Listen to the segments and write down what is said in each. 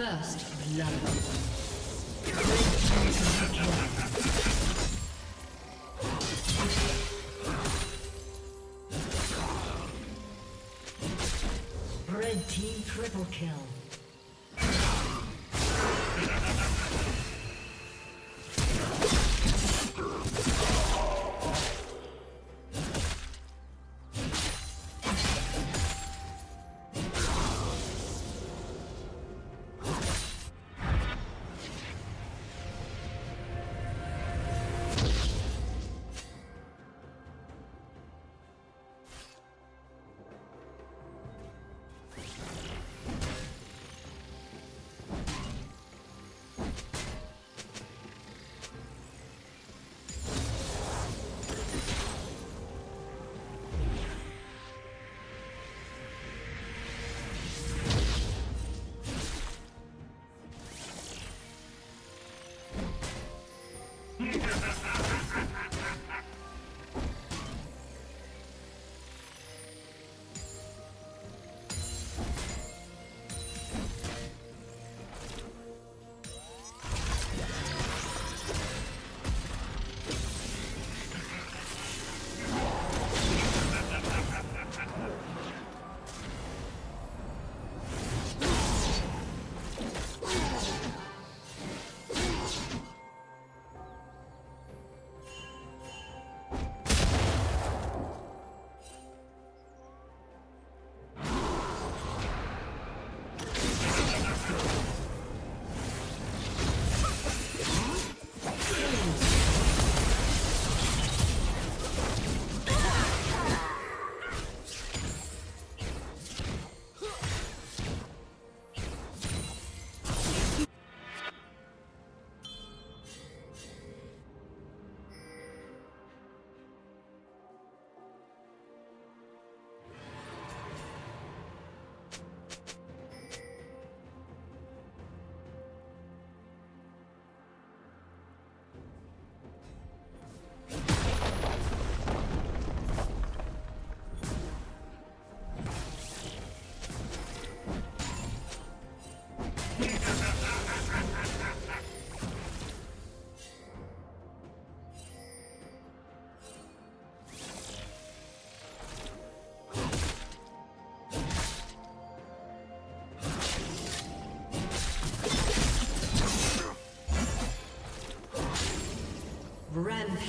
First blood. Red team triple kill.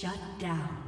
Shut down.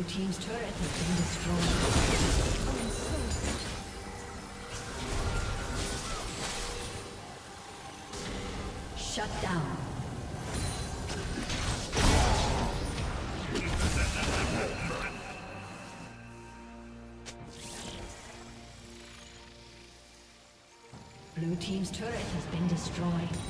Blue Team's turret has been destroyed. Oh, Shut down. Blue Team's turret has been destroyed.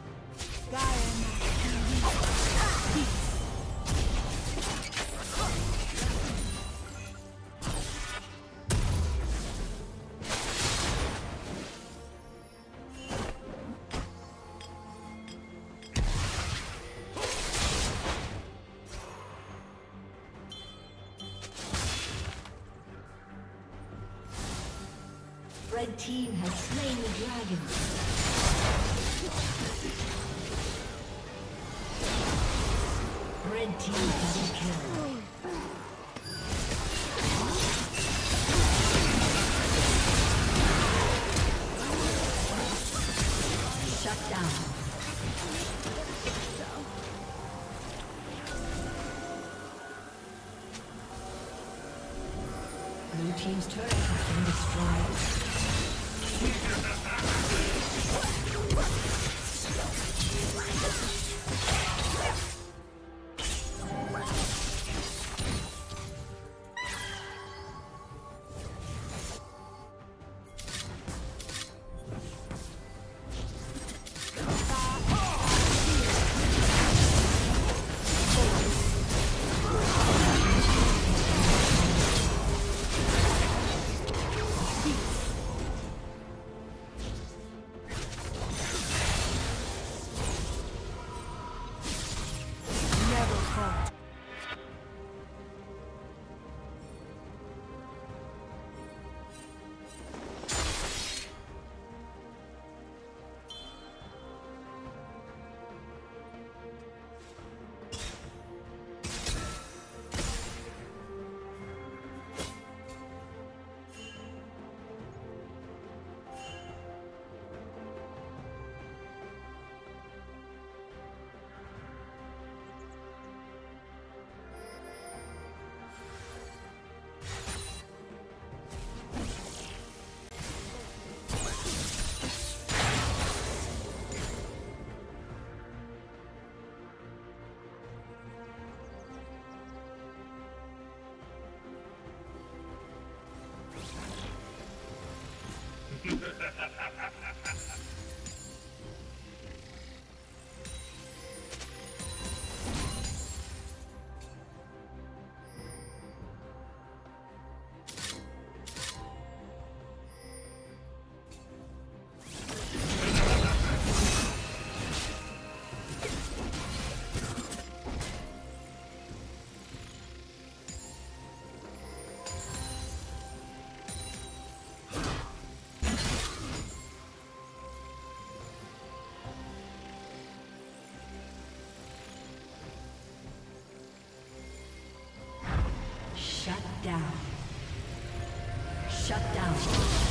team has killed. down. Shut down.